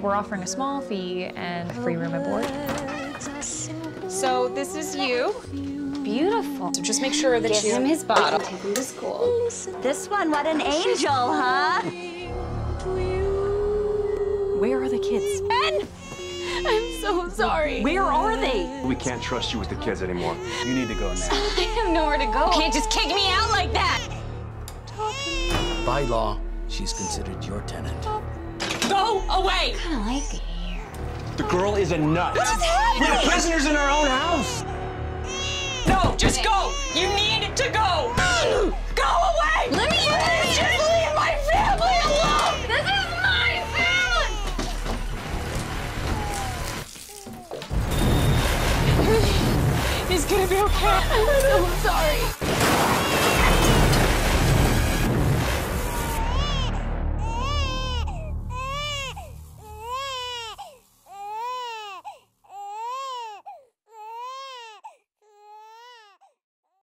We're offering a small fee and free room and board. So this is you. Beautiful. So just make sure that Give you him his bottle. Take him to school. This one, what an angel, huh? Where are the kids? Ben! I'm so sorry. Where are they? We can't trust you with the kids anymore. You need to go now. I have nowhere to go. You can't just kick me out like that. By law, she's considered your tenant. Go away. I like it here. The girl is a nut. What is happening? We're prisoners in our own house. No, just go. You need to go. Go away. Let me in. Just leave my family alone. This is my family. Everything is gonna be okay. I'm so sorry.